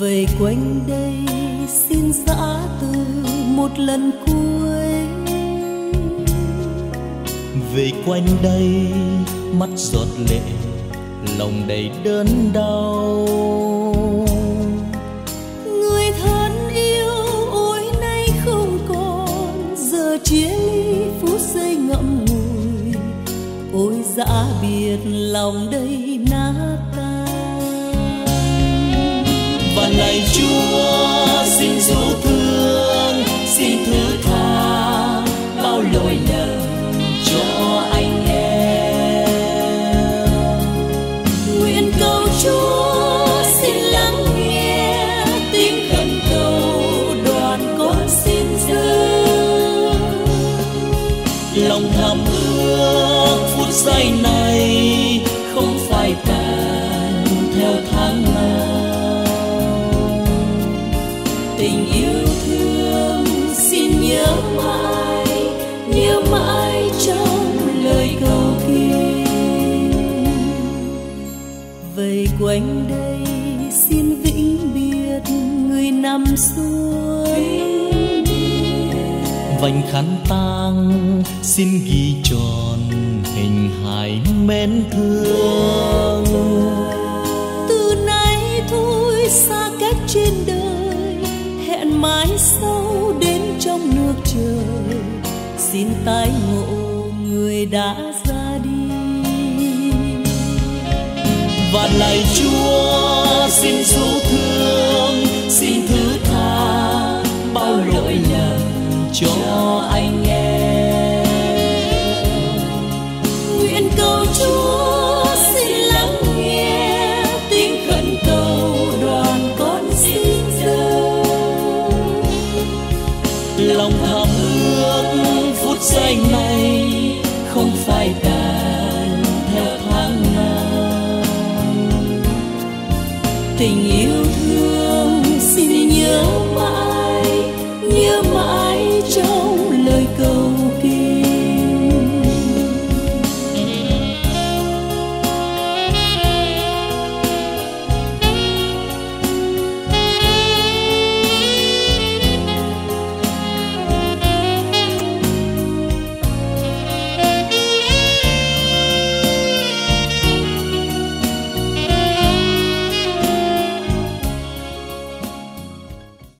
về quanh đây, xin giã từ một lần cuối. Về quanh đây, mắt giọt lệ, lòng đầy đớn đau. Người thân yêu, ôi nay không còn. Giờ chia ly phút giây ngậm ngùi. Ôi dã biệt lòng đây nát Lạy chúa, xin dấu thương, xin thứ tha, bao lỗi lầm cho anh em nguyện cầu chúa xin lắng nghe tiếng khẩn cầu đoàn con xin dâng lòng thầm ước phút giây này không phải tàn theo tháng năm. Quanh đây. Xin vĩnh biệt người nằm xuôi, vành khăn tang xin ghi tròn hình hài mến thương. Từ nay thôi xa cách trên đời hẹn mãi sau đến trong nước trời. Xin tái ngộ người đã ra Lạy chúa xin số thương xin thứ tha bao lỗi lầm cho anh em. Tình yêu thương